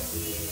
see.